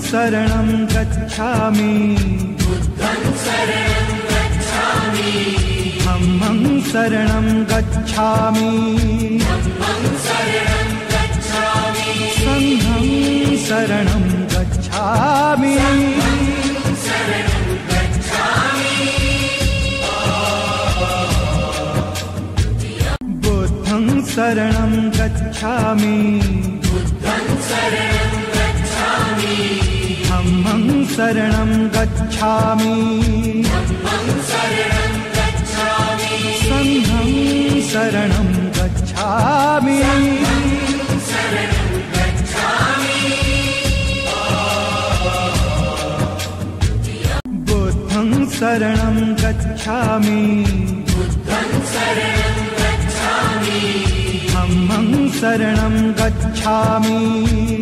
शरणं गच्छामि। धम्मं शरणं गच्छामि। सङ्घं शरणं गच्छामि। बुद्धं शरणं गच्छामि शरणं गच्छामि। सङ्घं शरणं गच्छामि। बुद्धं शरणं गच्छामि। धम्मं शरणं गच्छामि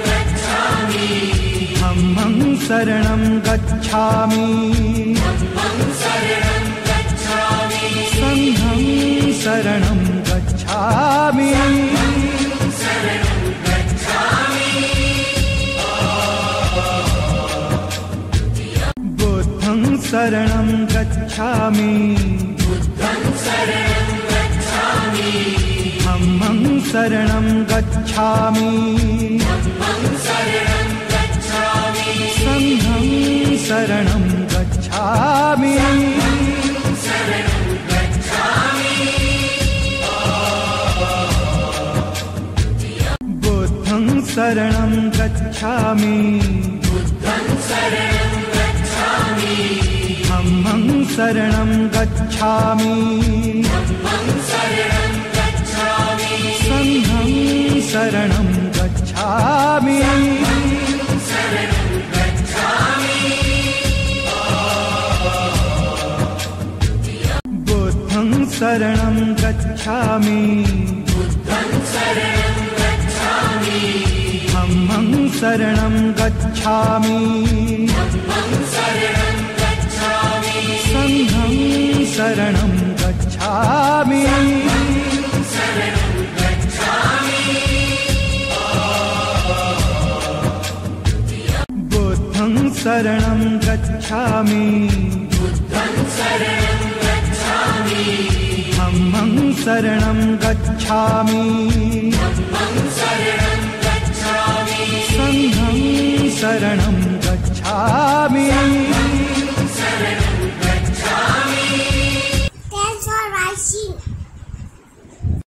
धम्मं शरणं गच्छामि। सङ्घं शरणं गच्छामि। बुद्धं शरणं गच्छामि। धम्मं शरणं गच्छामि शरणं गच्छामि। बुद्धं शरणं गच्छामि। धम्मं शरणं सङ्घं शरणं शरणं गच्छामि। धम्मं शरणं गच्छामि। सङ्घं शरणं बुद्धं शरणं गच्छामि शरणं गच्छामि। सङ्घं शरणं गच्छामि।